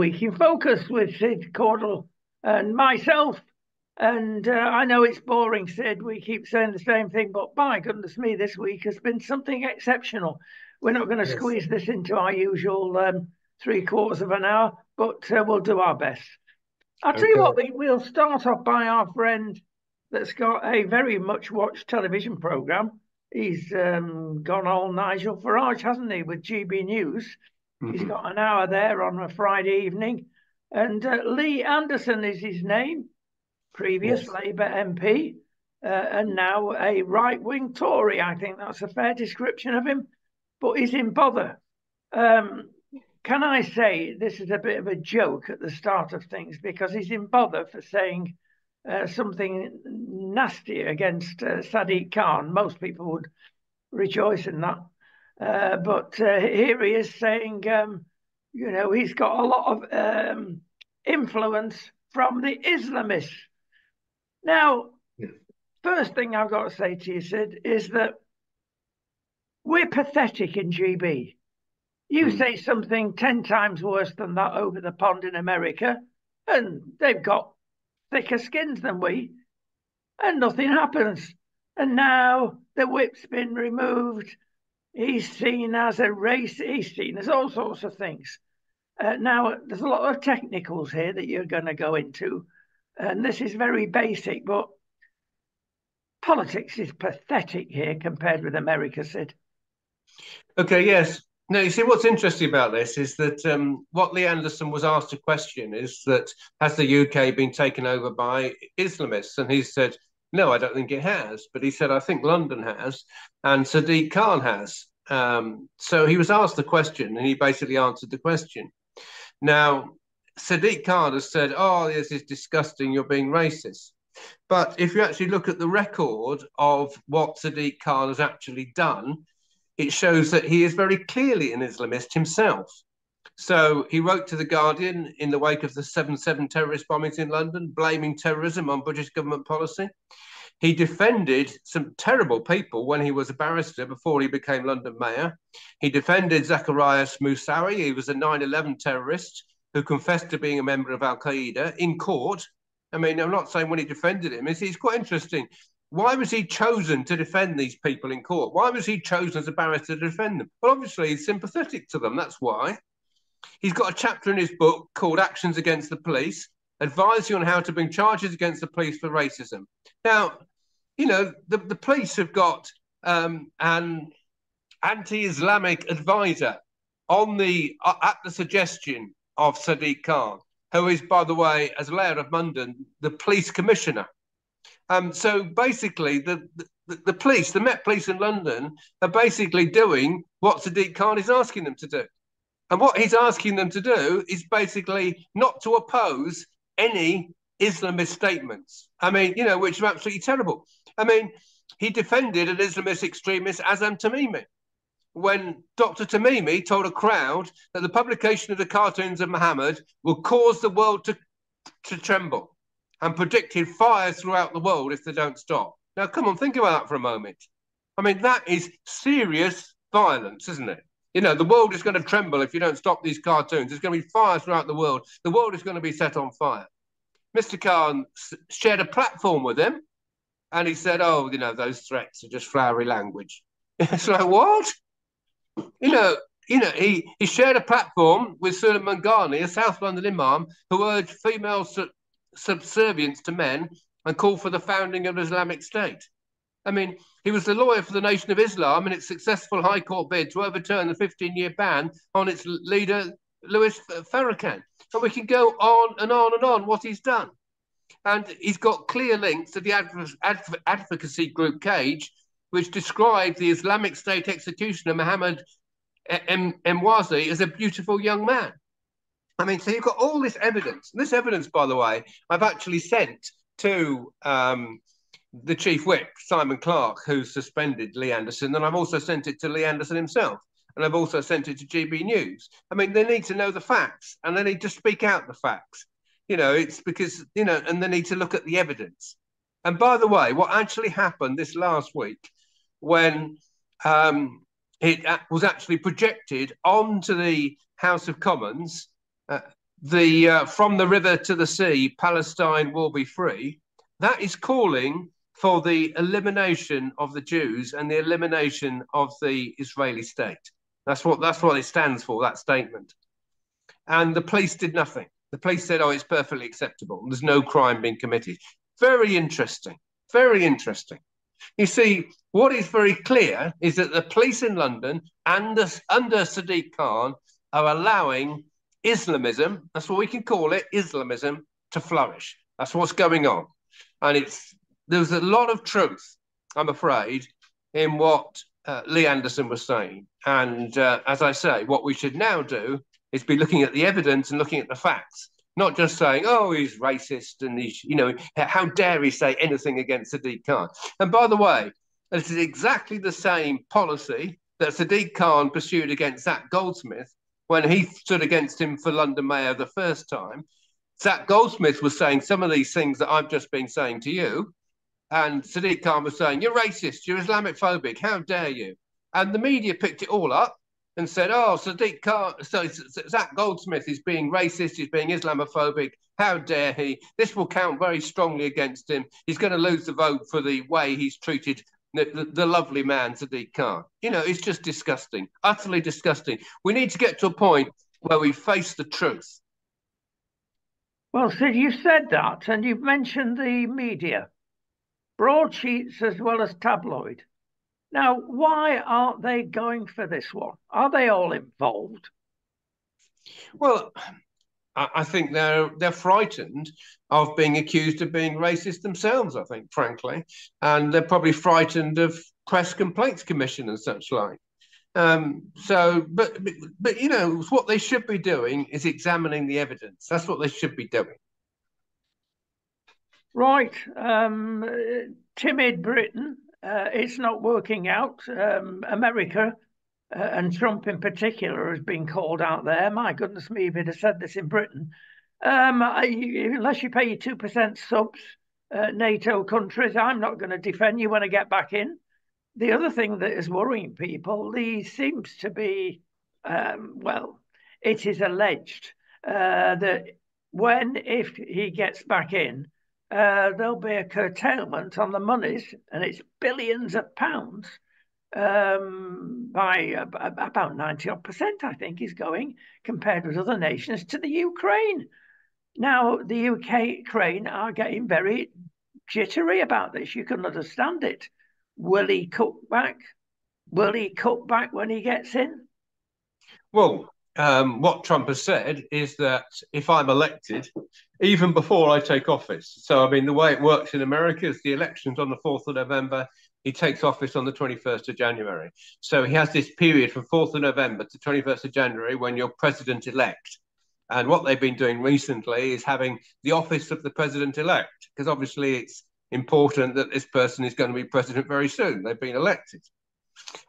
welcome to the Week in Focus with Sid Cordle and myself. And uh, I know it's boring, Sid. We keep saying the same thing, but by goodness me, this week has been something exceptional. We're not going to yes. squeeze this into our usual um, three quarters of an hour, but uh, we'll do our best. I'll okay. tell you what, we, we'll start off by our friend that's got a very much watched television program. He's um, gone all Nigel Farage, hasn't he, with GB News? Mm-hmm. He's got an hour there on a Friday evening. And uh, Lee Anderson is his name, previous yes. Labour MP, uh, and now a right wing Tory. I think that's a fair description of him, but he's in bother. Um, can I say this is a bit of a joke at the start of things because he's in bother for saying uh, something nasty against uh, Sadiq Khan. Most people would rejoice in that. Uh, but uh, here he is saying, um, you know, he's got a lot of um, influence from the Islamists. Now, first thing I've got to say to you, Sid, is that we're pathetic in GB. You mm. say something 10 times worse than that over the pond in America, and they've got thicker skins than we, and nothing happens. And now the whip's been removed He's seen as a race, he's seen as all sorts of things. Uh, now, there's a lot of technicals here that you're going to go into, and this is very basic, but politics is pathetic here compared with America, Sid. Okay, yes. No, you see, what's interesting about this is that um, what Lee Anderson was asked a question is that has the UK been taken over by Islamists? And he said, no, I don't think it has. But he said, I think London has, and Sadiq Khan has. Um, so he was asked the question, and he basically answered the question. Now, Sadiq Khan has said, "Oh, this is disgusting. You're being racist." But if you actually look at the record of what Sadiq Khan has actually done, it shows that he is very clearly an Islamist himself. So he wrote to The Guardian in the wake of the 7 7 terrorist bombings in London, blaming terrorism on British government policy. He defended some terrible people when he was a barrister before he became London mayor. He defended Zacarias Moussaoui. He was a 9 11 terrorist who confessed to being a member of Al Qaeda in court. I mean, I'm not saying when he defended him, it's, it's quite interesting. Why was he chosen to defend these people in court? Why was he chosen as a barrister to defend them? Well, obviously, he's sympathetic to them. That's why. He's got a chapter in his book called Actions Against the Police, advising you on how to bring charges against the police for racism. Now, you know, the, the police have got um, an anti-Islamic advisor on the uh, at the suggestion of Sadiq Khan, who is, by the way, as Mayor of London, the police commissioner. Um, so basically, the, the, the police, the Met Police in London, are basically doing what Sadiq Khan is asking them to do. And what he's asking them to do is basically not to oppose any Islamist statements. I mean, you know, which are absolutely terrible. I mean, he defended an Islamist extremist, Azam Tamimi, when Dr. Tamimi told a crowd that the publication of the cartoons of Muhammad will cause the world to, to tremble and predicted fires throughout the world if they don't stop. Now, come on, think about that for a moment. I mean, that is serious violence, isn't it? You know, the world is going to tremble if you don't stop these cartoons. There's going to be fires throughout the world. The world is going to be set on fire. Mr. Khan shared a platform with him and he said, Oh, you know, those threats are just flowery language. it's like, what? You know, you know, he, he shared a platform with Suleiman Ghani, a South London imam, who urged female su- subservience to men and called for the founding of an Islamic State. I mean, he was the lawyer for the Nation of Islam in its successful High Court bid to overturn the 15 year ban on its leader, Louis Farrakhan. And we can go on and on and on what he's done. And he's got clear links to the adv- adv- advocacy group Cage, which described the Islamic State executioner Mohammed Emwazi as a beautiful young man. I mean, so you've got all this evidence. And this evidence, by the way, I've actually sent to um, the chief whip, Simon Clarke, who suspended Lee Anderson, and I've also sent it to Lee Anderson himself. And I've also sent it to GB News. I mean, they need to know the facts and they need to speak out the facts. You know, it's because, you know, and they need to look at the evidence. And by the way, what actually happened this last week when um, it was actually projected onto the House of Commons. Uh, the uh, from the river to the sea, Palestine will be free. That is calling for the elimination of the Jews and the elimination of the Israeli state. That's what that's what it stands for. That statement. And the police did nothing. The police said, "Oh, it's perfectly acceptable. There's no crime being committed." Very interesting. Very interesting. You see, what is very clear is that the police in London under, under Sadiq Khan are allowing Islamism, that's what we can call it, Islamism, to flourish. That's what's going on. And it's there's a lot of truth, I'm afraid, in what uh, Lee Anderson was saying. And uh, as I say, what we should now do is be looking at the evidence and looking at the facts, not just saying, oh, he's racist and he's, you know, how dare he say anything against Sadiq Khan. And by the way, this is exactly the same policy that Sadiq Khan pursued against Zac Goldsmith when he stood against him for London Mayor the first time. Zac Goldsmith was saying some of these things that I've just been saying to you. And Sadiq Khan was saying, You're racist, you're Islamic phobic, how dare you? And the media picked it all up and said, Oh, Sadiq Khan, so Zac Goldsmith is being racist, he's being Islamophobic, how dare he? This will count very strongly against him. He's going to lose the vote for the way he's treated the, the, lovely man Sadiq Khan. You know, it's just disgusting, utterly disgusting. We need to get to a point where we face the truth. Well, Sid, you said that, and you've mentioned the media, broadsheets as well as tabloid. Now, why aren't they going for this one? Are they all involved? Well, I think they're they're frightened of being accused of being racist themselves. I think, frankly, and they're probably frightened of press complaints commission and such like. Um, so, but, but but you know what they should be doing is examining the evidence. That's what they should be doing. Right, um, timid Britain. Uh, it's not working out. Um, America uh, and Trump in particular has been called out there. My goodness me, if he'd have said this in Britain, um, I, unless you pay your two percent subs, uh, NATO countries, I'm not going to defend you when I get back in. The other thing that is worrying people, he seems to be, um, well, it is alleged uh, that when if he gets back in, uh, there'll be a curtailment on the monies, and it's billions of pounds um, by uh, about 90 odd percent, I think, is going compared with other nations to the Ukraine. Now, the UK Ukraine are getting very jittery about this. You can understand it. Will he cut back? Will he cut back when he gets in? Well, um, what Trump has said is that if I'm elected, even before I take office, so I mean, the way it works in America is the election's on the 4th of November, he takes office on the 21st of January. So he has this period from 4th of November to 21st of January when you're president elect. And what they've been doing recently is having the office of the president elect, because obviously it's important that this person is going to be president very soon. They've been elected.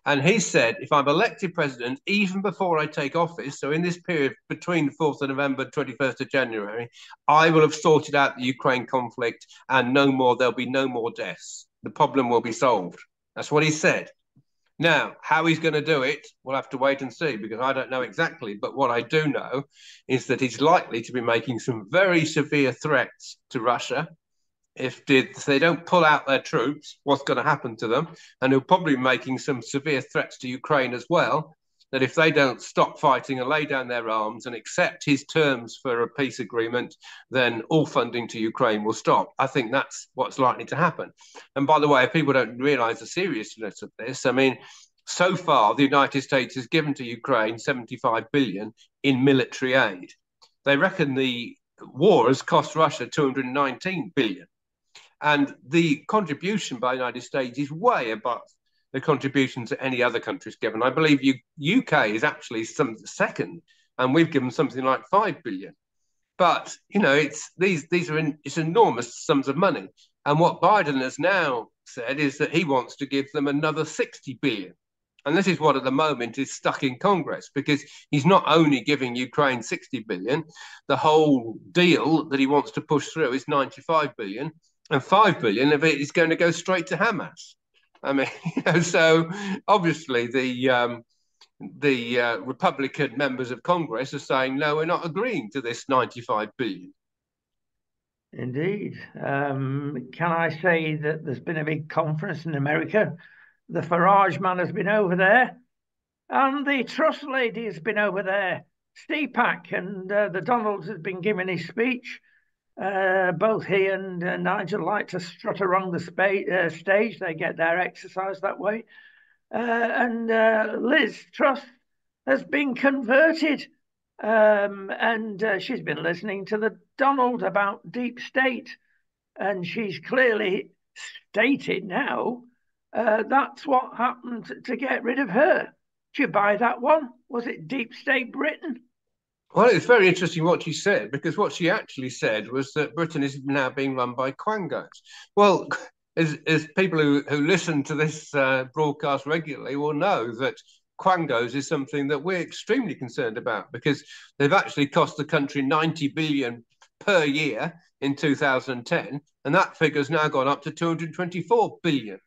And he said, if I'm elected president, even before I take office, so in this period between the 4th of November, 21st of January, I will have sorted out the Ukraine conflict and no more, there'll be no more deaths. The problem will be solved. That's what he said. Now, how he's going to do it, we'll have to wait and see because I don't know exactly. But what I do know is that he's likely to be making some very severe threats to Russia if, they don't pull out their troops, what's going to happen to them? And he'll probably making some severe threats to Ukraine as well. That if they don't stop fighting and lay down their arms and accept his terms for a peace agreement, then all funding to Ukraine will stop. I think that's what's likely to happen. And by the way, if people don't realize the seriousness of this, I mean, so far the United States has given to Ukraine 75 billion in military aid. They reckon the war has cost Russia 219 billion. And the contribution by the United States is way above the contributions that any other country's given. I believe you, UK is actually some second, and we've given something like five billion. But you know, it's these these are in, it's enormous sums of money. And what Biden has now said is that he wants to give them another 60 billion. And this is what at the moment is stuck in Congress because he's not only giving Ukraine 60 billion, the whole deal that he wants to push through is 95 billion and 5 billion of it is going to go straight to Hamas. I mean, you know, so obviously the um, the uh, Republican members of Congress are saying no, we're not agreeing to this 95 billion. Indeed. Um, can I say that there's been a big conference in America? The Farage man has been over there, and the Truss lady has been over there. CPAC and uh, the Donalds has been giving his speech. Uh, both he and uh, Nigel like to strut around the spa- uh, stage. They get their exercise that way. Uh, and uh, Liz Truss has been converted. Um, and uh, she's been listening to the Donald about deep state. And she's clearly stated now that's what happened to get rid of her. Did you buy that one? Was it Deep State Britain? Well, it's very interesting what she said because what she actually said was that Britain is now being run by quangos. Well, as, as people who, who listen to this uh, broadcast regularly will know that quangos is something that we're extremely concerned about because they've actually cost the country 90 billion per year in 2010 and that figure's now gone up to 224 billion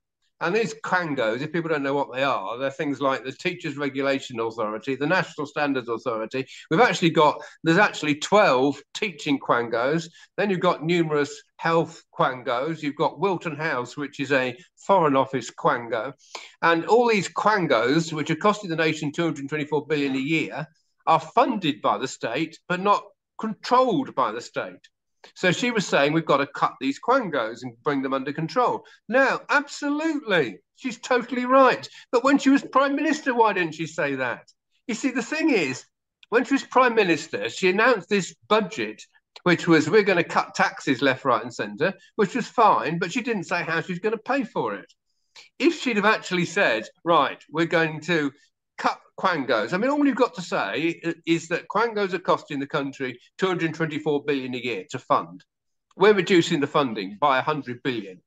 and these quangos, if people don't know what they are, they're things like the Teachers Regulation Authority, the National Standards Authority. We've actually got, there's actually 12 teaching quangos. Then you've got numerous health quangos. You've got Wilton House, which is a Foreign Office quango. And all these quangos, which are costing the nation 224 billion a year, are funded by the state, but not controlled by the state. So she was saying we've got to cut these quangos and bring them under control. Now, absolutely, she's totally right. But when she was prime minister, why didn't she say that? You see, the thing is, when she was prime minister, she announced this budget, which was we're going to cut taxes left, right, and centre, which was fine, but she didn't say how she's going to pay for it. If she'd have actually said, right, we're going to quangos. I mean, all you've got to say is that quangos are costing the country 224 billion a year to fund. We're reducing the funding by 100 billion.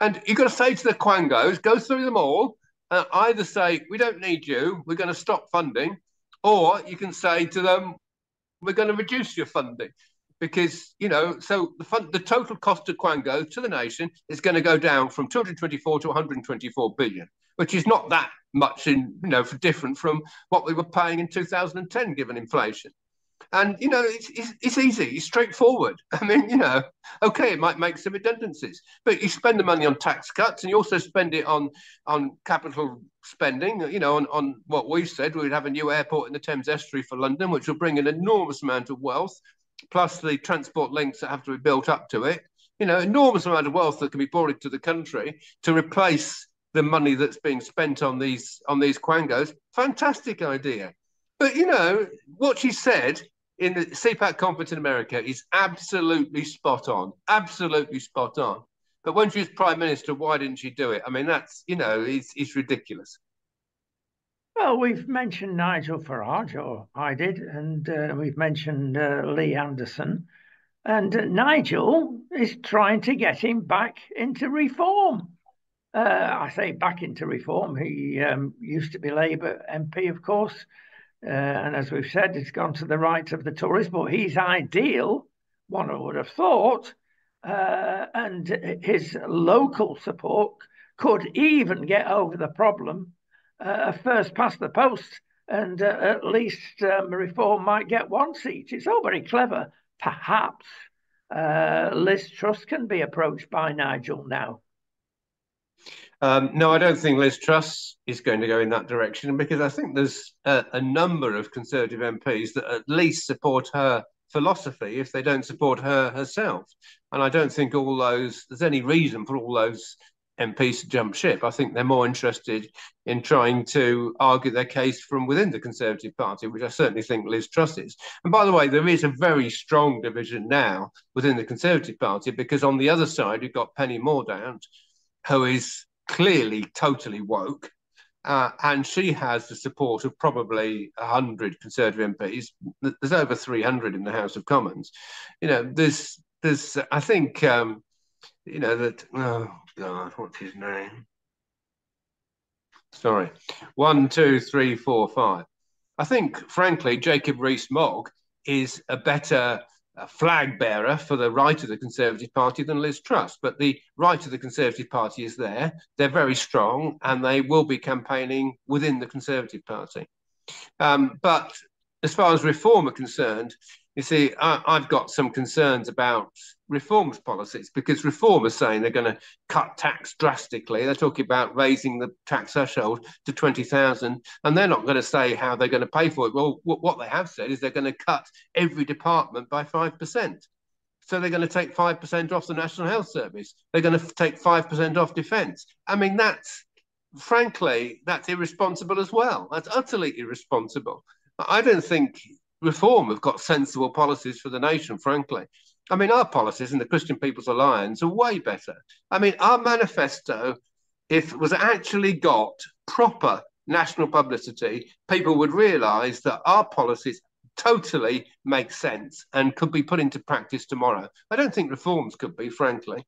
and you've got to say to the quangos, go through them all, and either say, we don't need you, we're going to stop funding, or you can say to them, we're going to reduce your funding. Because, you know, so the fund, the total cost of Quango to the nation is going to go down from 224 to 124 billion, which is not that much in you know for different from what we were paying in 2010 given inflation. And you know it's, it's, it's, easy it's straightforward. I mean you know okay it might make some redundancies but you spend the money on tax cuts and you also spend it on on capital spending you know on, on what we've said we'd have a new airport in the thames estuary for london which will bring an enormous amount of wealth plus the transport links that have to be built up to it. You know enormous amount of wealth that can be brought into the country to replace the money that's being spent on these on these quangos. Fantastic idea. But you know what she said in the CPAC conference in America is absolutely spot on. Absolutely spot on. But when she was prime minister, why didn't she do it? I mean, that's you know, it's, it's ridiculous. Well, we've mentioned Nigel Farage, or I did, and uh, we've mentioned uh, Lee Anderson. And uh, Nigel is trying to get him back into reform. Uh, I say back into reform. He um, used to be Labour MP, of course, uh, and as we've said, it's gone to the right of the Tories. But he's ideal, one would have thought, uh, and his local support could even get over the problem uh, first past the post, and uh, at least um, reform might get one seat. It's all very clever. Perhaps uh, Liz Truss can be approached by Nigel now. Um, no, I don't think Liz Truss is going to go in that direction because I think there's a, a, number of Conservative MPs that at least support her philosophy if they don't support her herself. And I don't think all those, there's any reason for all those MPs to jump ship. I think they're more interested in trying to argue their case from within the Conservative Party, which I certainly think Liz Truss is. And by the way, there is a very strong division now within the Conservative Party because on the other side, you've got Penny Mordaunt, who is clearly totally woke. Uh, and she has the support of probably 100 Conservative MPs. There's over 300 in the House of Commons. You know, there's, there's I think, um, you know, that, oh God, what's his name? Sorry. One, two, three, four, five. I think, frankly, Jacob Rees Mogg is a better flag bearer for the right of the Conservative Party than Liz Truss. But the right of the Conservative Party is there. They're very strong and they will be campaigning within the Conservative Party. Um, but as far as reform are concerned, you see, I, have got some concerns about reforms policies because reform is saying they're going to cut tax drastically. They're talking about raising the tax threshold to 20,000 and they're not going to say how they're going to pay for it. Well, what they have said is they're going to cut every department by 5%. So they're going to take 5% off the National Health Service. They're going to take 5% off defence. I mean, that's frankly, that's irresponsible as well. That's utterly irresponsible. I don't think reform We've got sensible policies for the nation, frankly. I mean, our policies in the Christian People's Alliance are way better. I mean, our manifesto, if it was actually got proper national publicity, people would realise that our policies totally make sense and could be put into practice tomorrow. I don't think reforms could be, frankly.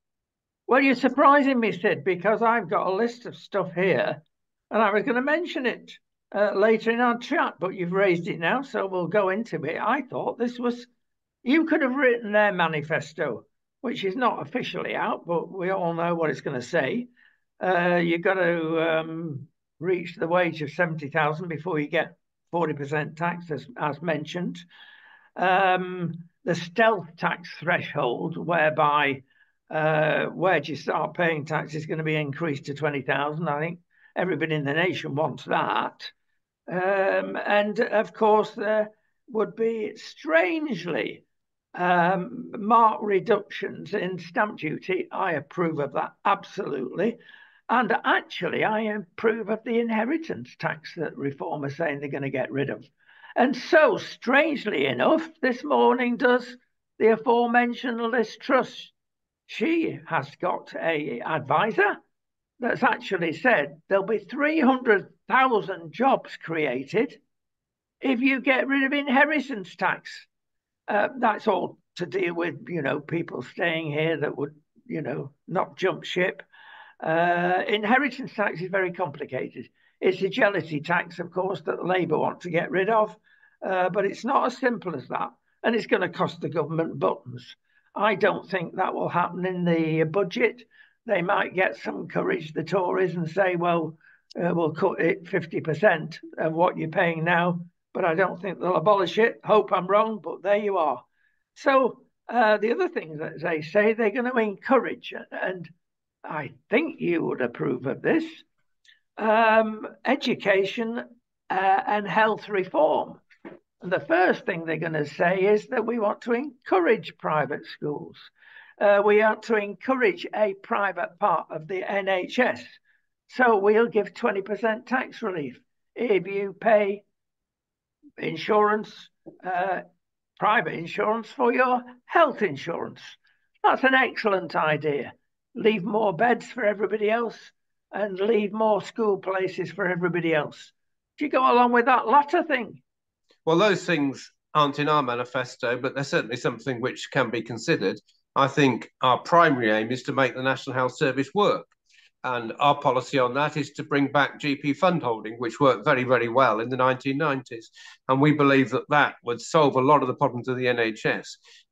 Well, you're surprising me, Sid, because I've got a list of stuff here and I was going to mention it uh, later in our chat, but you've raised it now, so we'll go into it. I thought this was, you could have written their manifesto, which is not officially out, but we all know what it's going to say. Uh, you've got to um, reach the wage of 70,000 before you get 40% tax, as, as mentioned. Um, the stealth tax threshold, whereby uh, where do you start paying tax is going to be increased to 20,000. I think everybody in the nation wants that. Um, and of course, there would be strangely um, marked reductions in stamp duty. I approve of that absolutely. And actually, I approve of the inheritance tax that Reform are saying they're going to get rid of. And so, strangely enough, this morning does the aforementioned Liz Truss. She has got a advisor that's actually said there'll be 300,000 jobs created if you get rid of inheritance tax. Uh, that's all to deal with, you know, people staying here that would, you know, not jump ship. Uh, inheritance tax is very complicated. It's a jealousy tax, of course, that Labour want to get rid of, uh, but it's not as simple as that. And it's going to cost the government buttons. I don't think that will happen in the budget they might get some courage, the Tories, and say, well, uh, we'll cut it 50% of what you're paying now. But I don't think they'll abolish it. Hope I'm wrong, but there you are. So uh, the other thing that they say, they're going to encourage, and I think you would approve of this, um, education uh, and health reform. And the first thing they're going to say is that we want to encourage private schools uh, we are to encourage a private part of the NHS. So we'll give 20% tax relief if you pay insurance, uh, private insurance for your health insurance. That's an excellent idea. Leave more beds for everybody else and leave more school places for everybody else. Do you go along with that latter thing? Well, those things aren't in our manifesto, but they're certainly something which can be considered. I think our primary aim is to make the National Health Service work. And our policy on that is to bring back GP fund holding, which worked very, very well in the 1990s. And we believe that that would solve a lot of the problems of the NHS.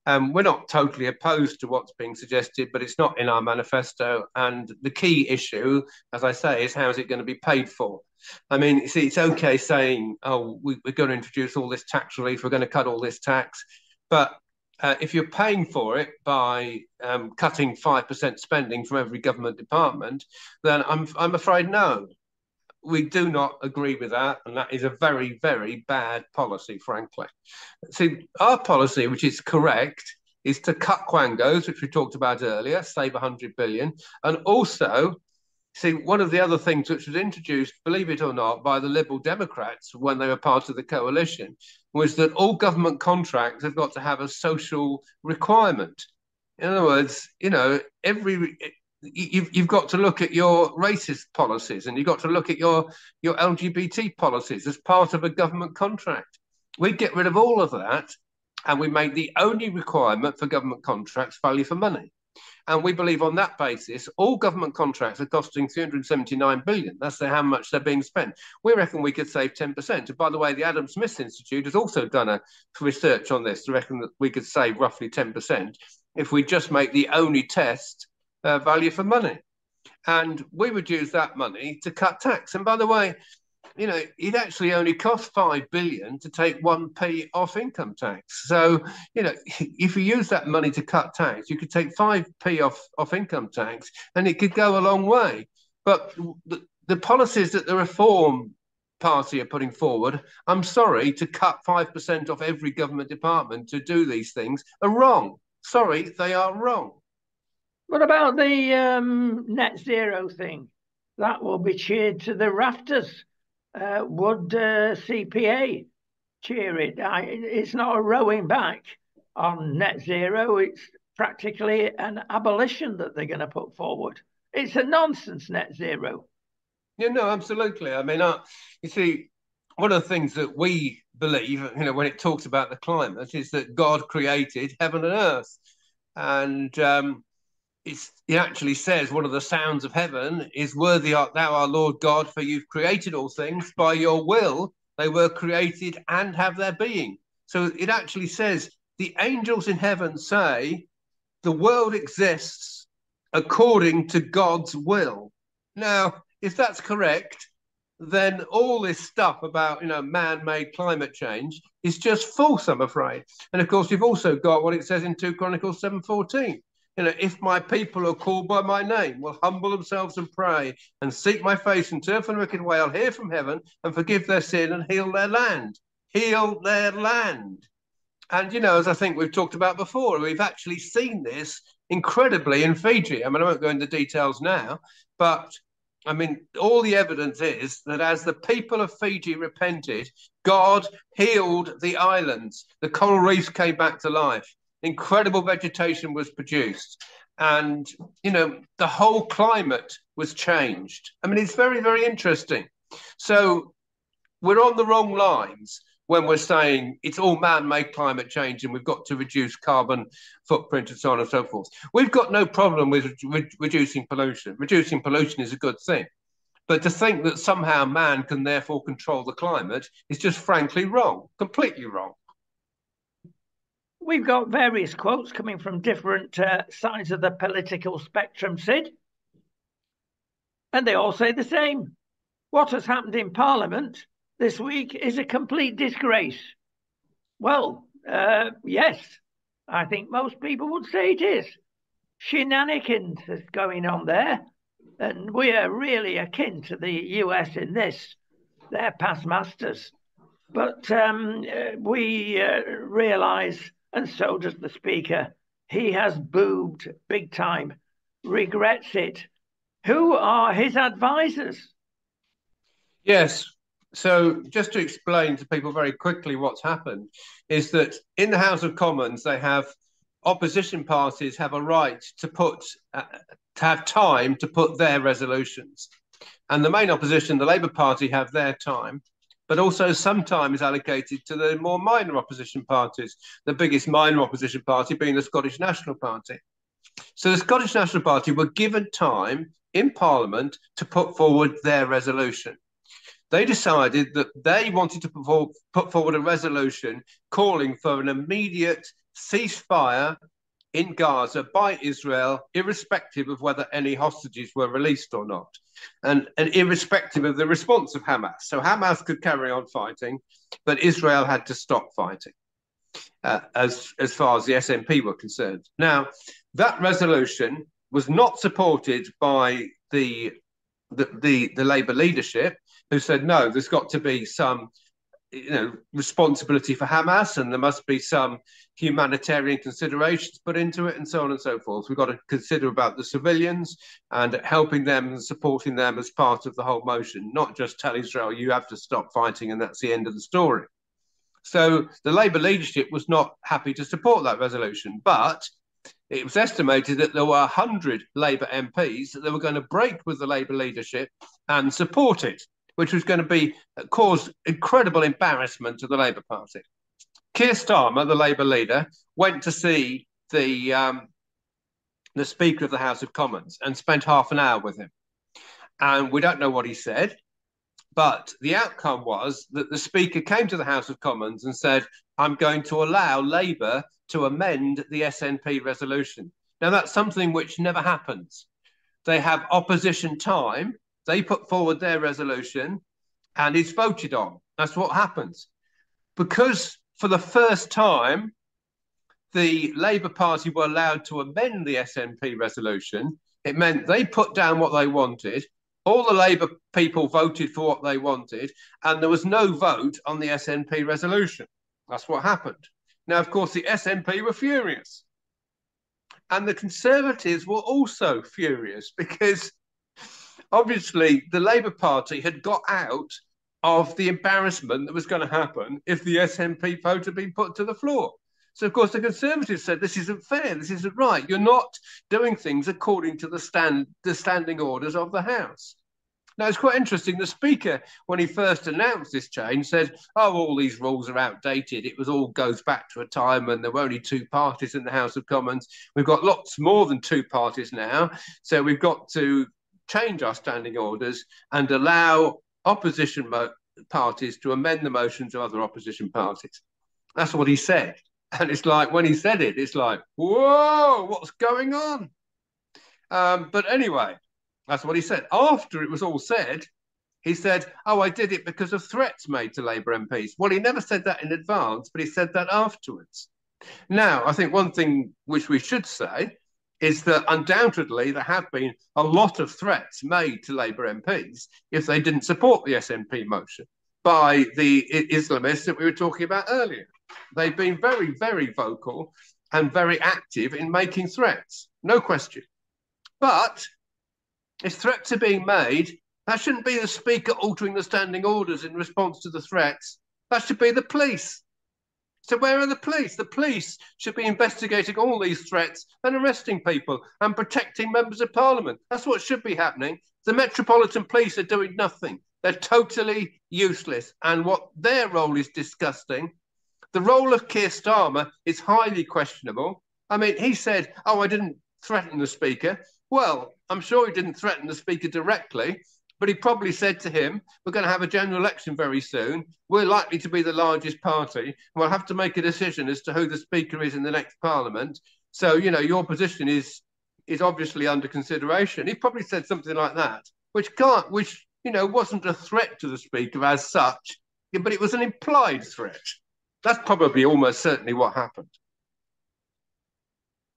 Um, we're not totally opposed to what's being suggested, but it's not in our manifesto. And the key issue, as I say, is how is it going to be paid for? I mean, see, it's okay saying, oh, we, we're going to introduce all this tax relief, we're going to cut all this tax. But uh, if you're paying for it by um, cutting 5% spending from every government department, then I'm, I'm afraid no. We do not agree with that, and that is a very, very bad policy, frankly. See, our policy, which is correct, is to cut quangos, which we talked about earlier, save 100 billion, and also See, one of the other things which was introduced, believe it or not, by the Liberal Democrats when they were part of the coalition was that all government contracts have got to have a social requirement. In other words, you know, every you've, you've got to look at your racist policies and you've got to look at your, your LGBT policies as part of a government contract. We get rid of all of that and we make the only requirement for government contracts value for money. And we believe on that basis, all government contracts are costing 379 billion. That's how much they're being spent. We reckon we could save 10%. And by the way, the Adam Smith Institute has also done a research on this to reckon that we could save roughly 10% if we just make the only test uh, value for money. And we would use that money to cut tax. And by the way, you know, it actually only cost five billion to take one p off income tax. So, you know, if you use that money to cut tax, you could take five p off off income tax, and it could go a long way. But the, the policies that the Reform Party are putting forward, I'm sorry, to cut five percent off every government department to do these things are wrong. Sorry, they are wrong. What about the um, net zero thing? That will be cheered to the rafters uh, would uh, CPA cheer it? I, it's not a rowing back on net zero. It's practically an abolition that they're going to put forward. It's a nonsense net zero. Yeah, no, absolutely. I mean, you see, one of the things that we believe, you know, when it talks about the climate, is that God created heaven and earth, and um, it actually says one of the sounds of heaven is worthy art thou our lord god for you've created all things. By your will they were created and have their being. So it actually says the angels in heaven say the world exists according to god's will. Now if that's correct then all this stuff about you know man-made climate change is just false i'm afraid. And of course you've also got what it says in 2 chronicles 7.14 you know, if my people are called by my name, will humble themselves and pray and seek my face and turn from the wicked way, I'll hear from heaven and forgive their sin and heal their land. Heal their land. And, you know, as I think we've talked about before, we've actually seen this incredibly in Fiji. I mean, I won't go into details now, but I mean, all the evidence is that as the people of Fiji repented, God healed the islands. The coral reefs came back to life incredible vegetation was produced. And you know the whole climate was changed. I mean it's very very interesting. So we're on the wrong lines when we're saying it's all man-made climate change and we've got to reduce carbon footprint and so on and so forth. We've got no problem with re- reducing pollution. Reducing pollution is a good thing. But to think that somehow man can therefore control the climate is just frankly wrong completely wrong We've got various quotes coming from different uh, sides of the political spectrum, Sid. And they all say the same. What has happened in Parliament this week is a complete disgrace. Well, uh, yes, I think most people would say it is. Shenanigans is going on there. And we are really akin to the US in this. They're past masters. But um, uh, we uh, realise and so does the Speaker. He has boobed big time, regrets it. Who are his advisors? Yes. So, just to explain to people very quickly what's happened, is that in the House of Commons, they have opposition parties have a right to put uh, to have time to put their resolutions, and the main opposition, the Labour Party, have their time but also some time is allocated to the more minor opposition parties, the biggest minor opposition party being the Scottish National Party. So the Scottish National Party were given time in Parliament to put forward their resolution. They decided that they wanted to put forward a resolution calling for an immediate ceasefire in Gaza by Israel, irrespective of whether any hostages were released or not and, and irrespective of the response of Hamas. So Hamas could carry on fighting, but Israel had to stop fighting. Uh, as as far as the SNP were concerned. Now, that resolution was not supported by the the the, the Labour leadership, who said no, there's got to be some you know responsibility for Hamas, and there must be some humanitarian considerations put into it, and so on and so forth. We've got to consider about the civilians and helping them and supporting them as part of the whole motion, not just tell Israel you have to stop fighting and that's the end of the story. So the Labour leadership was not happy to support that resolution, but it was estimated that there were 100 Labour MPs that they were going to break with the Labour leadership and support it which was going to be uh, cause incredible embarrassment to the Labour Party. Keir Starmer, the Labour leader, went to see the um, the Speaker of the House of Commons and spent half an hour with him. And we don't know what he said, but the outcome was that the Speaker came to the House of Commons and said, I'm going to allow Labour to amend the SNP resolution. Now, that's something which never happens. They have opposition time, they put forward their resolution, and it's voted on. That's what happens. Because for the first time, the Labour Party were allowed to amend the SNP resolution, it meant they put down what they wanted. All the Labour people voted for what they wanted, and there was no vote on the SNP resolution. That's what happened. Now, of course, the SNP were furious. And the Conservatives were also furious because obviously the Labour Party had got out of the embarrassment that was going to happen if the SNP vote had been put to the floor. So, of course, the Conservatives said this isn't fair, this isn't right. You're not doing things according to the stand the standing orders of the House. Now, it's quite interesting. The Speaker, when he first announced this change, said, "Oh, all these rules are outdated. It was all goes back to a time when there were only two parties in the House of Commons. We've got lots more than two parties now, so we've got to change our standing orders and allow opposition parties to amend the motions of other opposition parties." That's what he said. And it's like when he said it, it's like, whoa, what's going on? Um, but anyway, that's what he said. After it was all said, he said, Oh, I did it because of threats made to Labour MPs. Well, he never said that in advance, but he said that afterwards. Now, I think one thing which we should say is that undoubtedly there have been a lot of threats made to Labour MPs if they didn't support the SNP motion by the Islamists that we were talking about earlier. They've been very, very vocal and very active in making threats, no question. But if threats are being made, that shouldn't be the Speaker altering the standing orders in response to the threats. That should be the police. So where are the police? The police should be investigating all these threats and arresting people and protecting members of parliament. That's what should be happening. The Metropolitan Police are doing nothing. They're totally useless. And what their role is disgusting the role of Keir Starmer is highly questionable. I mean, he said, Oh, I didn't threaten the Speaker. Well, I'm sure he didn't threaten the Speaker directly, but he probably said to him, We're going to have a general election very soon. We're likely to be the largest party, we'll have to make a decision as to who the Speaker is in the next Parliament. So, you know, your position is is obviously under consideration. He probably said something like that, which can't, which, you know, wasn't a threat to the Speaker as such, but it was an implied threat. That's probably almost certainly what happened.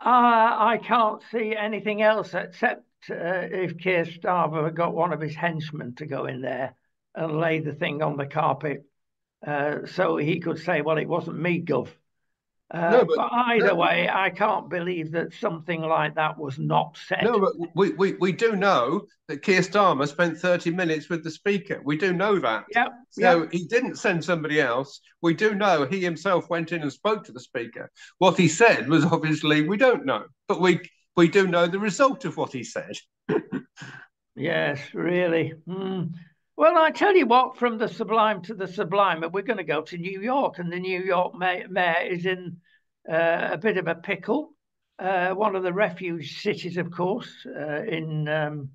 Uh, I can't see anything else except uh, if Keir Starmer got one of his henchmen to go in there and lay the thing on the carpet uh, so he could say, well, it wasn't me, Gov. Uh, no, but, but, either way, I can't believe that something like that was not said. No, but we, we, we do know that Keir Starmer spent 30 minutes with the Speaker. We do know that. Yeah. So yep. he didn't send somebody else. We do know he himself went in and spoke to the Speaker. What he said was obviously we don't know, but we we do know the result of what he said. yes, really. Mm. Well, I tell you what, from the sublime to the sublime, we're going to go to New York, and the New York mayor is in uh, a bit of a pickle. Uh, one of the refuge cities, of course, uh, in um,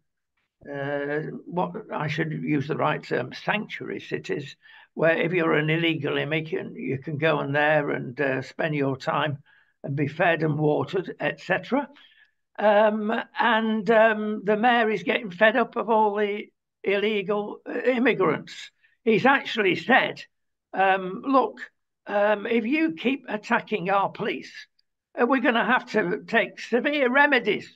uh, what I should use the right term, sanctuary cities, where if you're an illegal immigrant, you can go in there and uh, spend your time and be fed and watered, etc. Um, and um, the mayor is getting fed up of all the illegal uh, immigrants. He's actually said, um, look, um, if you keep attacking our police, uh, we're going to have to take severe remedies.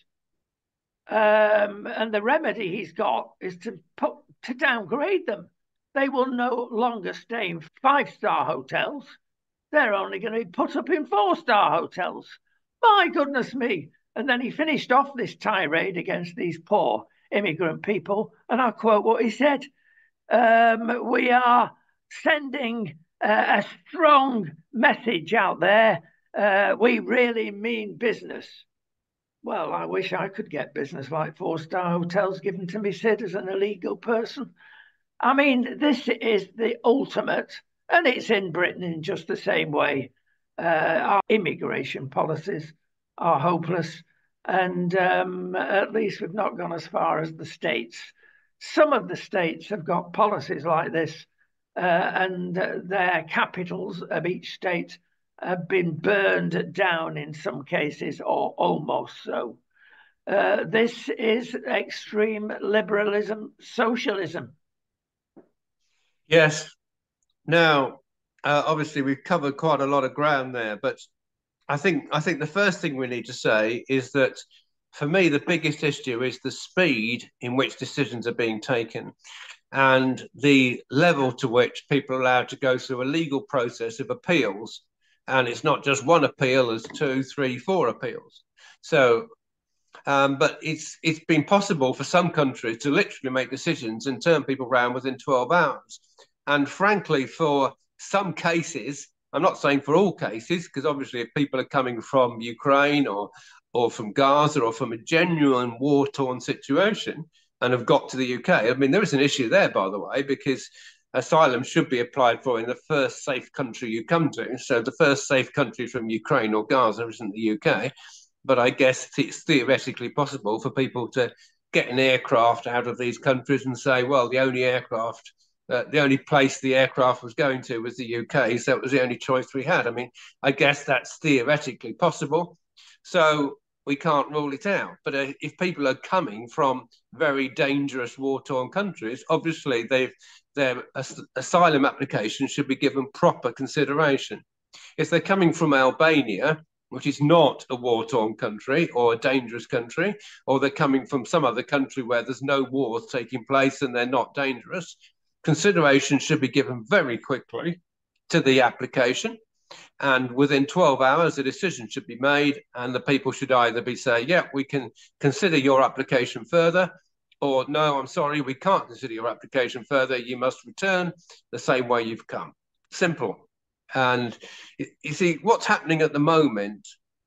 Um, and the remedy he's got is to put to downgrade them. They will no longer stay in five star hotels. They're only going to be put up in four star hotels. My goodness me. And then he finished off this tirade against these poor immigrant people. And I'll quote what he said um, We are sending uh, a strong message out there. Uh, we really mean business. Well, I wish I could get business like four star hotels given to me, Sid, as an illegal person. I mean, this is the ultimate, and it's in Britain in just the same way. Uh, our immigration policies are hopeless. And um, at least we've not gone as far as the states. Some of the states have got policies like this, uh, and their capitals of each state have been burned down in some cases, or almost so. Uh, this is extreme liberalism, socialism. Yes. Now, uh, obviously, we've covered quite a lot of ground there, but I think I think the first thing we need to say is that for me, the biggest issue is the speed in which decisions are being taken and the level to which people are allowed to go through a legal process of appeals. And it's not just one appeal, there's two, three, four appeals. So, um, but it's it's been possible for some countries to literally make decisions and turn people around within 12 hours. And frankly, for some cases, I'm not saying for all cases, because obviously, if people are coming from Ukraine or or from Gaza or from a genuine war torn situation and have got to the UK. I mean, there is an issue there, by the way, because asylum should be applied for in the first safe country you come to. So the first safe country from Ukraine or Gaza isn't the UK. But I guess it's theoretically possible for people to get an aircraft out of these countries and say, well, the only aircraft the only place the aircraft was going to was the UK, so it was the only choice we had. I mean, I guess that's theoretically possible. So we can't rule it out. But uh, if people are coming from very dangerous war-torn countries, obviously their as- asylum application should be given proper consideration. If they're coming from Albania, which is not a war-torn country or a dangerous country, or they're coming from some other country where there's no wars taking place and they're not dangerous, consideration should be given very quickly to the application. And within 12 hours a decision should be made and the people should either be say yeah we can consider your application further or no i'm sorry we can't consider your application further. You must return the same way you've come. Simple. And you see what's happening at the moment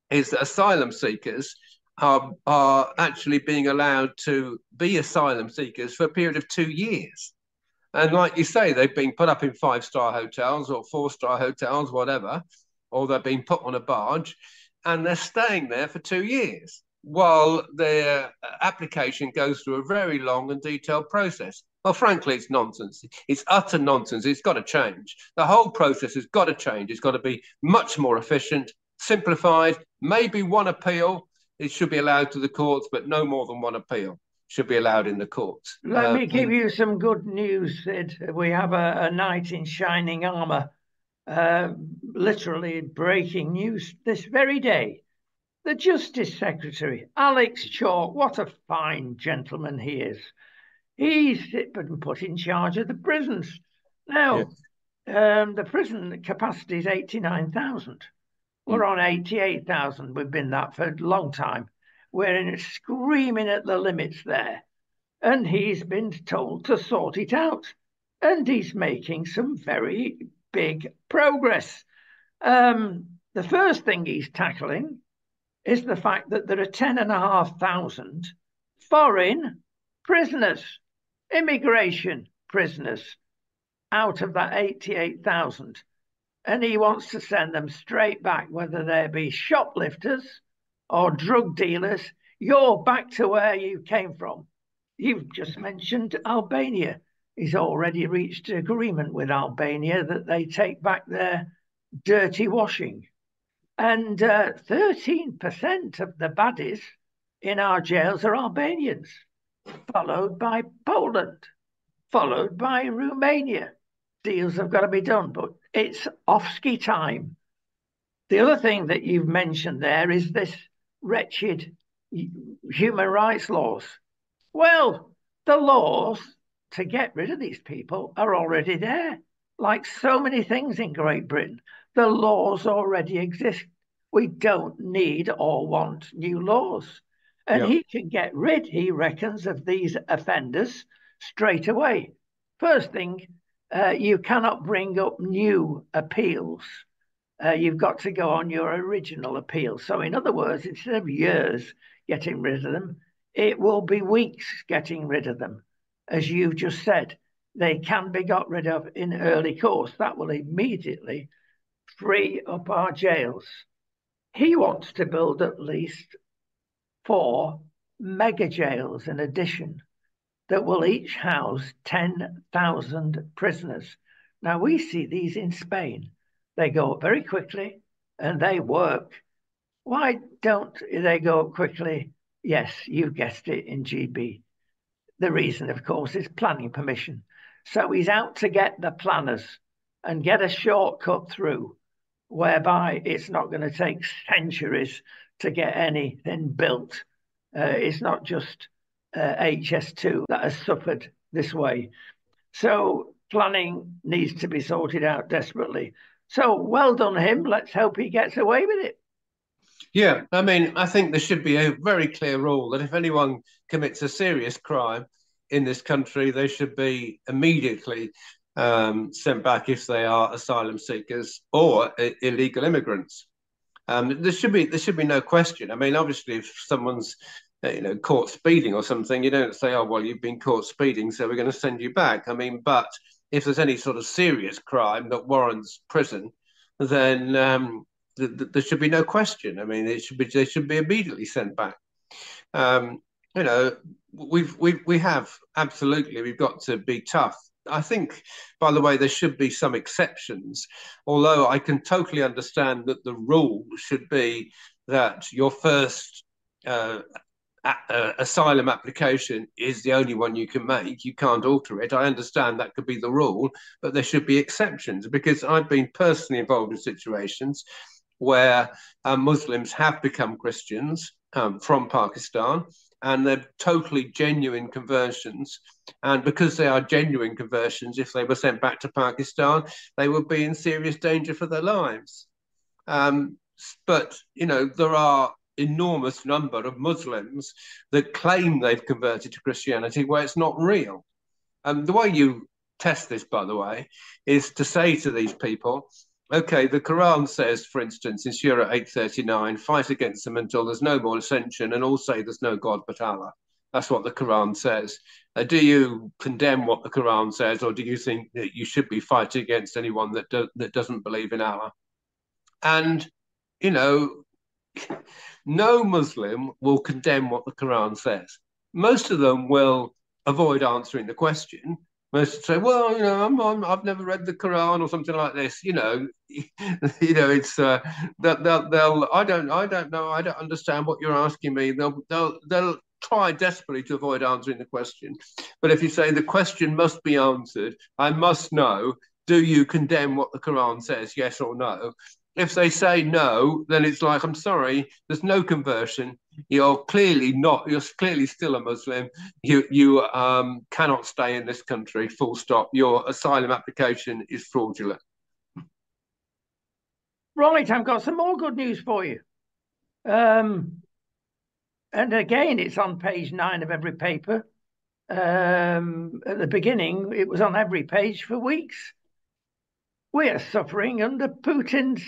is that asylum seekers are, are actually being allowed to be asylum seekers for a period of two years and like you say, they've been put up in five star hotels or four star hotels, whatever, or they've been put on a barge and they're staying there for two years while their application goes through a very long and detailed process. Well, frankly, it's nonsense. It's utter nonsense. It's got to change. The whole process has got to change. It's got to be much more efficient, simplified, maybe one appeal. It should be allowed to the courts, but no more than one appeal should be allowed in the courts. Let uh, me give you some good news, Sid. We have a, a knight in shining armour, uh, literally breaking news this very day. The Justice Secretary, Alex Chalk, what a fine gentleman he is. He's been put in charge of the prisons. Now, yes. um, the prison capacity is 89,000. We're mm. on 88,000. We've been that for a long time we're in screaming at the limits there. And he's been told to sort it out. And he's making some very big progress. Um, the first thing he's tackling is the fact that there are 10,500 foreign prisoners, immigration prisoners, out of that 88,000. And he wants to send them straight back, whether they be shoplifters or drug dealers, you're back to where you came from. You've just mentioned Albania. He's already reached agreement with Albania that they take back their dirty washing. And uh, 13% of the baddies in our jails are Albanians, followed by Poland, followed by Romania. Deals have got to be done, but it's off ski time. The other thing that you've mentioned there is this wretched human rights laws. Well, the laws to get rid of these people are already there. Like so many things in Great Britain, the laws already exist. We don't need or want new laws. And yep. he can get rid, he reckons, of these offenders straight away. First thing, uh, you cannot bring up new appeals uh, you've got to go on your original appeal. So, in other words, instead of years getting rid of them, it will be weeks getting rid of them. As you've just said, they can be got rid of in early course. That will immediately free up our jails. He wants to build at least four mega jails in addition that will each house 10,000 prisoners. Now, we see these in Spain. They go up very quickly and they work. Why don't they go up quickly? Yes, you guessed it in GB. The reason, of course, is planning permission. So he's out to get the planners and get a shortcut through whereby it's not going to take centuries to get anything built. Uh, it's not just uh, HS2 that has suffered this way. So planning needs to be sorted out desperately. So well done him. Let's hope he gets away with it. Yeah, I mean, I think there should be a very clear rule that if anyone commits a serious crime in this country, they should be immediately um, sent back if they are asylum seekers or I- illegal immigrants. Um, there should be there should be no question. I mean, obviously, if someone's uh, you know caught speeding or something, you don't say, "Oh, well, you've been caught speeding, so we're going to send you back." I mean, but if there's any sort of serious crime that warrants prison, then um, th- th- there should be no question. I mean, it should be they should be immediately sent back. Um, you know, we've we we have absolutely we've got to be tough. I think, by the way, there should be some exceptions. Although I can totally understand that the rule should be that your first uh, asylum application is the only one you can make. You can't alter it. I understand that could be the rule, but there should be exceptions because I've been personally involved in situations where uh, Muslims have become Christians um, from Pakistan and they're totally genuine conversions. And because they are genuine conversions, if they were sent back to Pakistan, they would be in serious danger for their lives. Um, but, you know, there are enormous number of Muslims that claim they've converted to Christianity where it's not real. And um, the way you test this, by the way, is to say to these people, okay, the Quran says, for instance, in Surah 839, fight against them until there's no more ascension and all say there's no God but Allah. That's what the Quran says. Uh, do you condemn what the Quran says, or do you think that you should be fighting against anyone that do, that doesn't believe in Allah? And you know, no Muslim will condemn what the Quran says. Most of them will avoid answering the question most say, well, you know, I'm, I've never read the Quran or something like this. You know, you know, it's uh, that they'll, they'll, I don't, I don't know, I don't understand what you're asking me. They'll, they'll, they'll try desperately to avoid answering the question. But if you say the question must be answered, I must know. Do you condemn what the Quran says, yes or no? If they say no, then it's like, I'm sorry, there's no conversion. You're clearly not, you're clearly still a Muslim. You, you um, cannot stay in this country, full stop. Your asylum application is fraudulent. Right, I've got some more good news for you. Um, and again, it's on page nine of every paper. Um, at the beginning, it was on every page for weeks. We are suffering under Putin's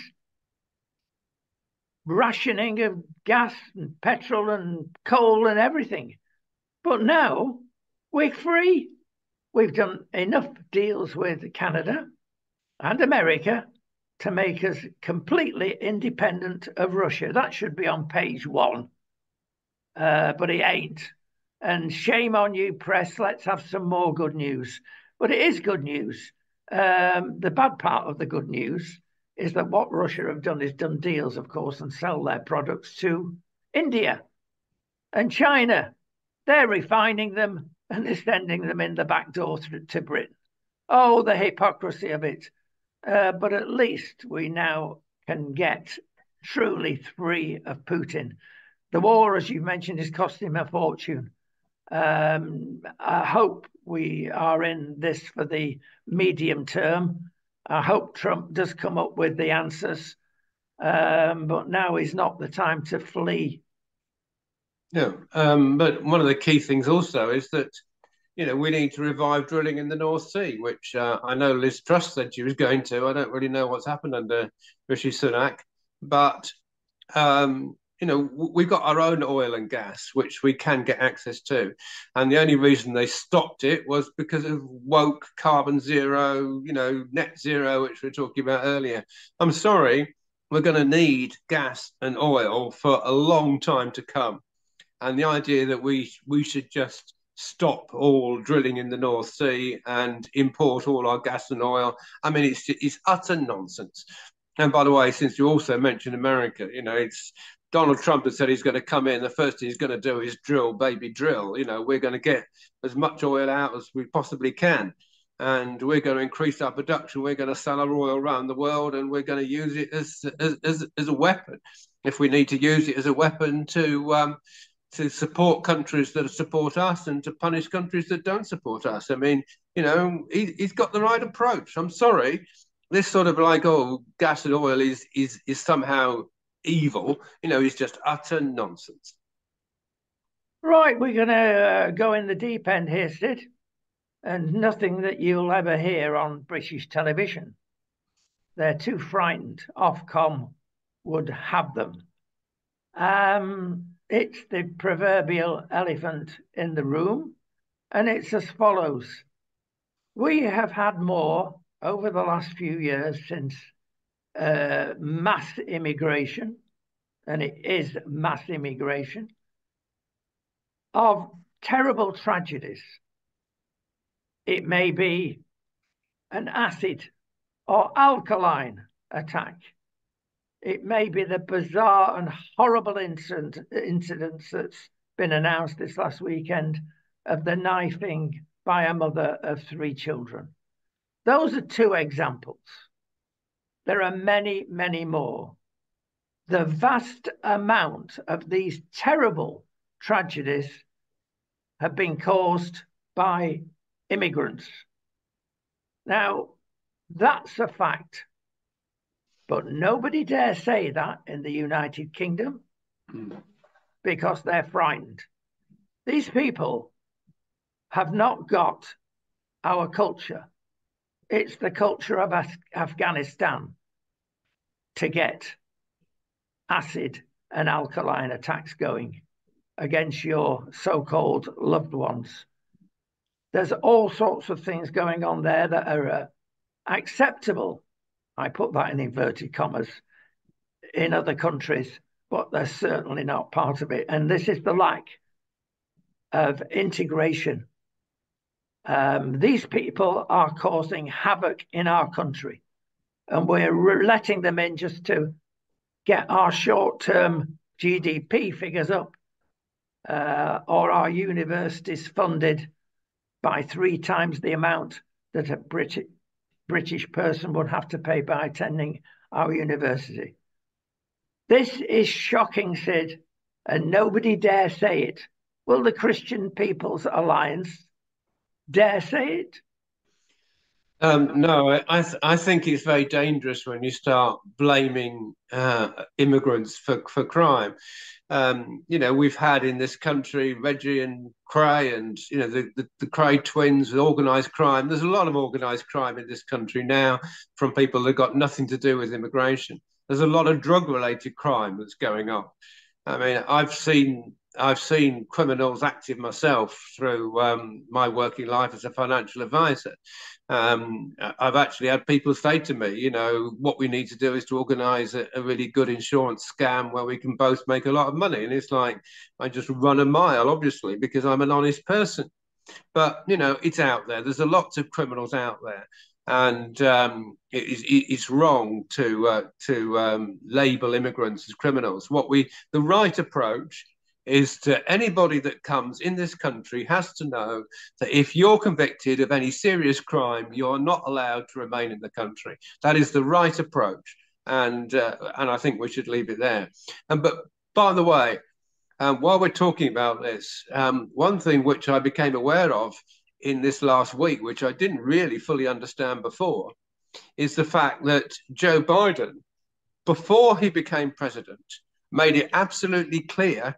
rationing of gas and petrol and coal and everything. But now we're free. We've done enough deals with Canada and America to make us completely independent of Russia. That should be on page one, uh, but it ain't. And shame on you, press. Let's have some more good news. But it is good news. Um, the bad part of the good news is that what Russia have done is done deals, of course, and sell their products to India and China. They're refining them and they're sending them in the back door to, to Britain. Oh, the hypocrisy of it. Uh, but at least we now can get truly free of Putin. The war, as you mentioned, is costing him a fortune. Um, I hope we are in this for the medium term I hope Trump does come up with the answers, um, but now is not the time to flee. No, um, but one of the key things also is that you know we need to revive drilling in the North Sea, which uh, I know Liz Truss said she was going to. I don't really know what's happened under Rishi Sunak, but um, you know, we've got our own oil and gas, which we can get access to. And the only reason they stopped it was because of woke carbon zero, you know, net zero, which we were talking about earlier. I'm sorry, we're going to need gas and oil for a long time to come. and the idea that we we should just stop all drilling in the North Sea and import all our gas and oil. I mean, it's it's utter nonsense. And by the way, since you also mentioned America, you know, it's Donald Trump has said he's going to come in. The first thing he's going to do is drill, baby, drill. You know, we're going to get as much oil out as we possibly can. And we're going to increase our production. We're going to sell our oil around the world and we're going to use it as, as, as, as a weapon if we need to use it as a weapon to um, to support countries that support us and to punish countries that don't support us. I mean, you know, he, has got the right approach. I'm sorry, this sort of like oh, gas and oil is is is somehow evil. You know, is just utter nonsense. Right, we're going to uh, go in the deep end here, Sid, and nothing that you'll ever hear on British television. They're too frightened. Ofcom would have them. Um, it's the proverbial elephant in the room, and it's as follows. We have had more over the last few years since uh, mass immigration, and it is mass immigration, of terrible tragedies. It may be an acid or alkaline attack. It may be the bizarre and horrible incident, incidents that's been announced this last weekend of the knifing by a mother of three children. Those are two examples. There are many, many more. The vast amount of these terrible tragedies have been caused by immigrants. Now, that's a fact. But nobody dare say that in the United Kingdom mm. because they're frightened. These people have not got our culture. It's the culture of Af- Afghanistan to get acid and alkaline attacks going against your so called loved ones. There's all sorts of things going on there that are uh, acceptable I put that in inverted commas, in other countries, but they're certainly not part of it. And this is the lack of integration. Um, these people are causing havoc in our country, and we're letting them in just to get our short term GDP figures up uh, or our universities funded by three times the amount that a British British person would have to pay by attending our university. This is shocking, Sid, and nobody dare say it. Will the Christian People's Alliance dare say it? Um, no, I th- I think it's very dangerous when you start blaming uh, immigrants for, for crime um, you know, we've had in this country Reggie and Kray and, you know, the, the, the Kray twins with organized crime. There's a lot of organized crime in this country now from people that got nothing to do with immigration. There's a lot of drug related crime that's going on. I mean, I've seen I've seen criminals active myself through um, my working life as a financial advisor. Um, I've actually had people say to me, you know, what we need to do is to organise a, a, really good insurance scam where we can both make a lot of money. And it's like, I just run a mile, obviously, because I'm an honest person. But, you know, it's out there. There's a lot of criminals out there. And um, it, it, it's wrong to uh, to um, label immigrants as criminals. What we the right approach is to anybody that comes in this country has to know that if you're convicted of any serious crime, you're not allowed to remain in the country. That is the right approach, and uh, and I think we should leave it there. And but by the way, um, while we're talking about this, um, one thing which I became aware of in this last week, which I didn't really fully understand before, is the fact that Joe Biden, before he became president, made it absolutely clear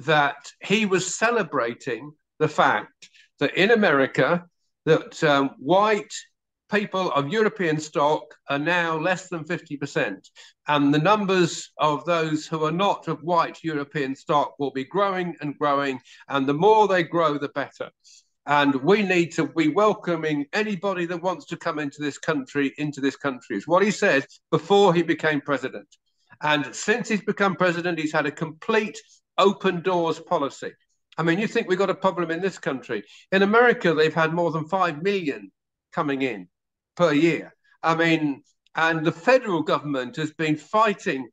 that he was celebrating the fact that in America, that um, white people of European stock are now less than 50%. And the numbers of those who are not of white European stock will be growing and growing. And the more they grow, the better. And we need to be welcoming anybody that wants to come into this country, into this country, is what he said before he became president. And since he's become president, he's had a complete open doors policy. I mean, you think we've got a problem in this country. In America, they've had more than 5 million coming in per year. I mean, and the federal government has been fighting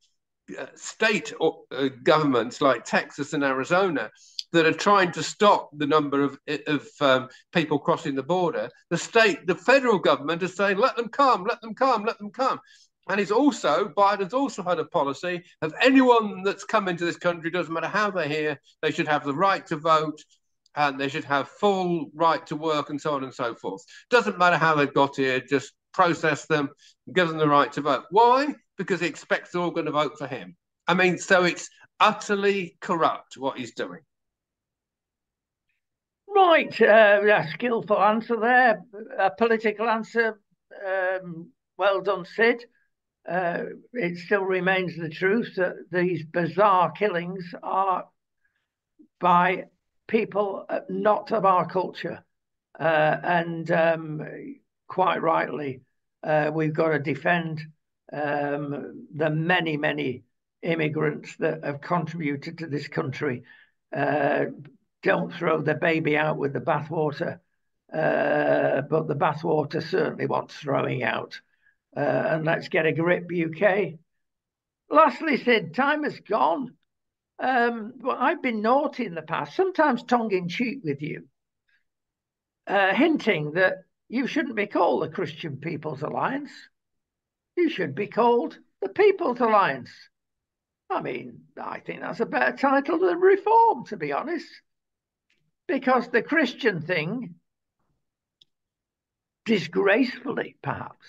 uh, state uh, governments like Texas and Arizona that are trying to stop the number of, of um, people crossing the border. The state, the federal government is saying, let them come, let them come, let them come. And he's also, Biden's also had a policy of anyone that's come into this country, doesn't matter how they're here, they should have the right to vote and they should have full right to work and so on and so forth. Doesn't matter how they've got here, just process them, give them the right to vote. Why? Because he expects they're all going to vote for him. I mean, so it's utterly corrupt what he's doing. Right, uh, a skillful answer there, a political answer. Um, well done, Sid. Uh, it still remains the truth that these bizarre killings are by people not of our culture. Uh, and um, quite rightly, uh, we've got to defend um, the many, many immigrants that have contributed to this country. Uh, don't throw the baby out with the bathwater, uh, but the bathwater certainly wants throwing out. Uh, and let's get a grip, UK. Lastly, Sid time has gone. Um, well, I've been naughty in the past, sometimes tongue in cheek with you, uh, hinting that you shouldn't be called the Christian People's Alliance. You should be called the People's Alliance. I mean, I think that's a better title than Reform, to be honest because the Christian thing, disgracefully perhaps,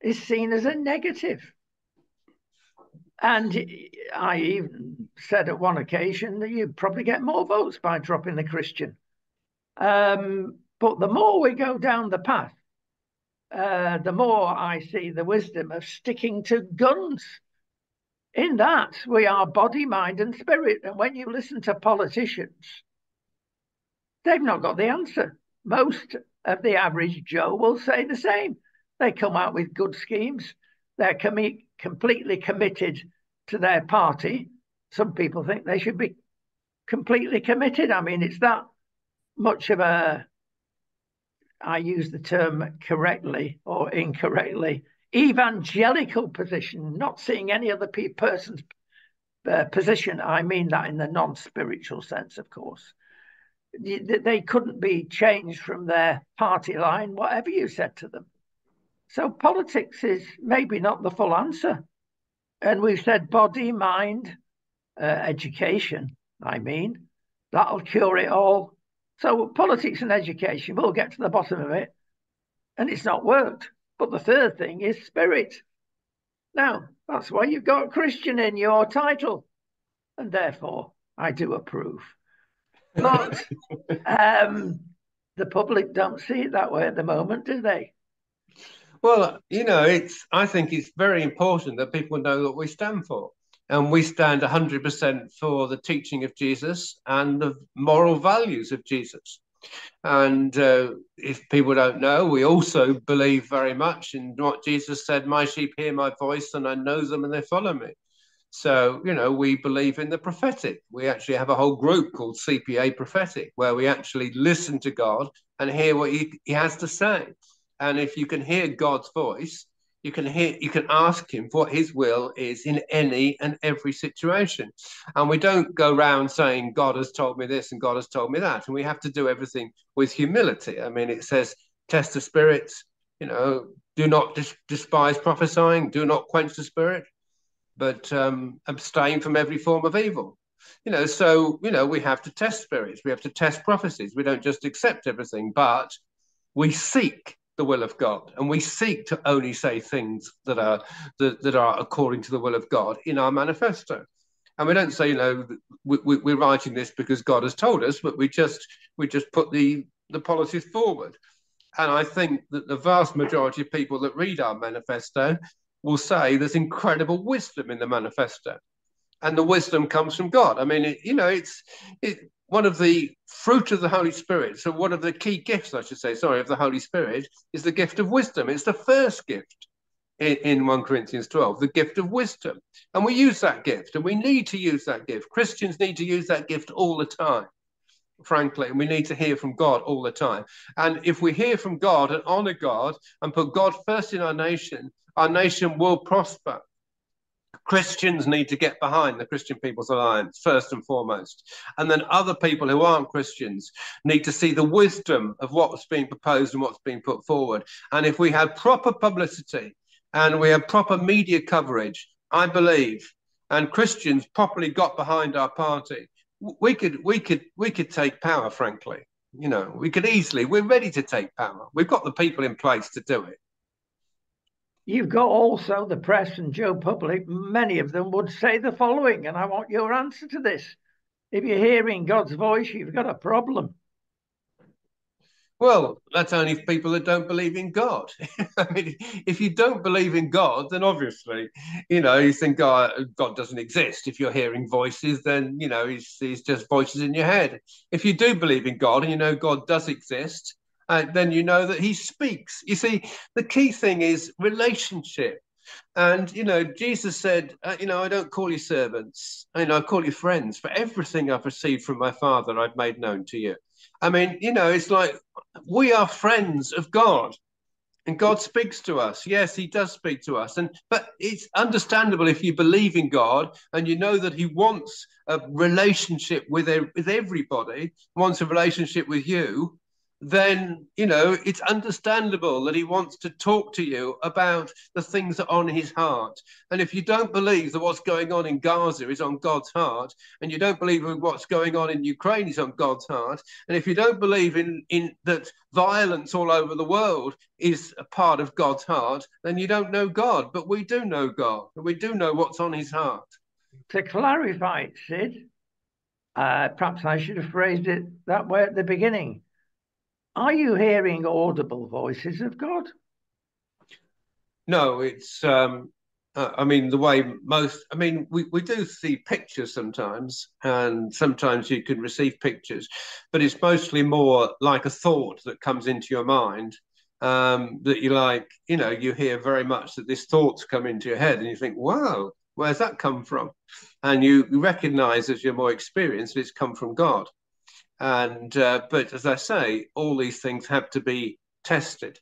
is seen as a negative. And I even said at one occasion that you'd probably get more votes by dropping the Christian. Um, but the more we go down the path, uh, the more I see the wisdom of sticking to guns. In that, we are body, mind, and spirit. And when you listen to politicians, They've not got the answer. Most of the average Joe will say the same. They come out with good schemes. They're com- completely committed to their party. Some people think they should be completely committed. I mean, it's that much of a, I use the term correctly or incorrectly, evangelical position, not seeing any other pe- person's uh, position. I mean that in the non spiritual sense, of course they couldn't be changed from their party line, whatever you said to them. So politics is maybe not the full answer. And we've said body, mind, uh, education, I mean, that'll cure it all. So politics and education, we'll get to the bottom of it. And it's not worked. But the third thing is spirit. Now, that's why you've got Christian in your title. And therefore, I do approve. But um, the public don't see it that way at the moment, do they? Well, you know, it's. I think it's very important that people know what we stand for, and we stand hundred percent for the teaching of Jesus and the moral values of Jesus. And uh, if people don't know, we also believe very much in what Jesus said: "My sheep hear my voice, and I know them, and they follow me." So, you know, we believe in the prophetic. We actually have a whole group called CPA Prophetic, where we actually listen to God and hear what he, he has to say. And if you can hear God's voice, you can hear you can ask him what his will is in any and every situation. And we don't go around saying, God has told me this and God has told me that. And we have to do everything with humility. I mean, it says, test the spirits, you know, do not dis- despise prophesying, do not quench the spirit but um, abstain from every form of evil. You know, so you know we have to test spirits, we have to test prophecies. We don't just accept everything, but we seek the will of God, and we seek to only say things that are that, that are according to the will of God in our manifesto. And we don't say, you know, we, we, we're writing this because God has told us, but we just we just put the the policies forward. And I think that the vast majority of people that read our manifesto will say there's incredible wisdom in the manifesto, and the wisdom comes from God. I mean, it, you know, it's it, one of the fruit of the Holy Spirit. So one of the key gifts, I should say, sorry, of the Holy Spirit is the gift of wisdom. It's the first gift. in, in 1 Corinthians 12, the gift of wisdom. And we use that gift and we need to use that gift. Christians need to use that gift all the time, frankly, and we need to hear from God all the time. And if we hear from God and honor God and put God first in our nation, our nation will prosper. Christians need to get behind the Christian People's Alliance first and foremost. And then other people who aren't Christians need to see the wisdom of what's being proposed and what's being put forward. And if we had proper publicity and we have proper media coverage, I believe, and Christians properly got behind our party, we could we could we could take power, frankly. You know, we could easily, we're ready to take power. We've got the people in place to do it. You've got also the press and Joe Public, many of them would say the following, and I want your answer to this. If you're hearing God's voice, you've got a problem. Well, that's only for people that don't believe in God. I mean, if you don't believe in God, then obviously, you know, you think God, God doesn't exist. If you're hearing voices, then, you know, he's, he's just voices in your head. If you do believe in God and you know God does exist, uh, then you know that he speaks. You see, the key thing is relationship. And, you know, Jesus said, uh, you know, I don't call you servants, you know, I call you friends. For everything I've received from my Father, I've made known to you. I mean, you know, it's like we are friends of God. And God speaks to us. Yes, He does speak to us. And but it's understandable if you believe in God and you know that He wants a relationship with, with everybody, wants a relationship with you, then you know it's understandable that he wants to talk to you about the things that are on his heart. And if you don't believe that what's going on in gaza is on god's heart and you don't believe what's going on in ukraine is on god's heart and if you don't believe in in that violence all over the world is a part of god's heart then you don't know god. But we do know god. And we do know what's on his heart. To clarify sid uh, perhaps i should have phrased it that way at the beginning are you hearing audible voices of God? No, it's. Um, uh, I mean, the way most. I mean, we, we do see pictures sometimes, and sometimes you can receive pictures, but it's mostly more like a thought that comes into your mind um, that you like. You know, you hear very much that this thought's come into your head, and you think, "Wow, where's that come from?" And you recognize as you're more experienced, it's come from God. And uh, but as I say, all these things have to be tested.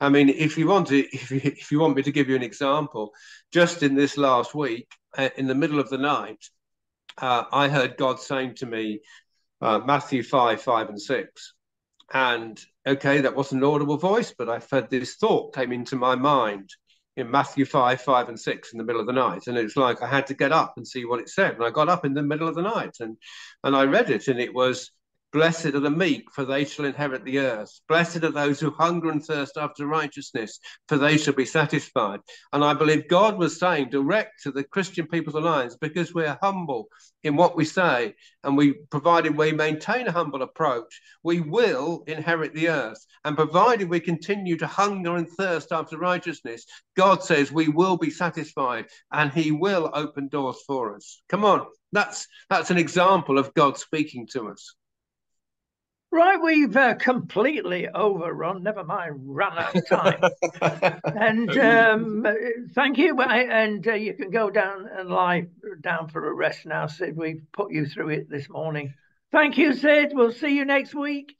I mean, if you want to, if you, if you want me to give you an example, just in this last week, uh, in the middle of the night, uh, I heard God saying to me, uh, Matthew five, five, and six, and okay, that wasn't an audible voice, but I've had this thought came into my mind in Matthew 5, 5, and 6 in the middle of the night. And it's like I had to get up and see what it said. And I got up in the middle of the night and, and I read it, and it was Blessed are the meek, for they shall inherit the earth. Blessed are those who hunger and thirst after righteousness, for they shall be satisfied. And I believe God was saying direct to the Christian People's Alliance because we're humble in what we say, and we, provided we maintain a humble approach, we will inherit the earth. And provided we continue to hunger and thirst after righteousness, God says we will be satisfied and He will open doors for us. Come on, that's that's an example of God speaking to us. Right, we've uh, completely overrun. Never mind, ran out of time. and um, thank you. And uh, you can go down and lie down for a rest now, Sid. We've put you through it this morning. Thank you, Sid. We'll see you next week.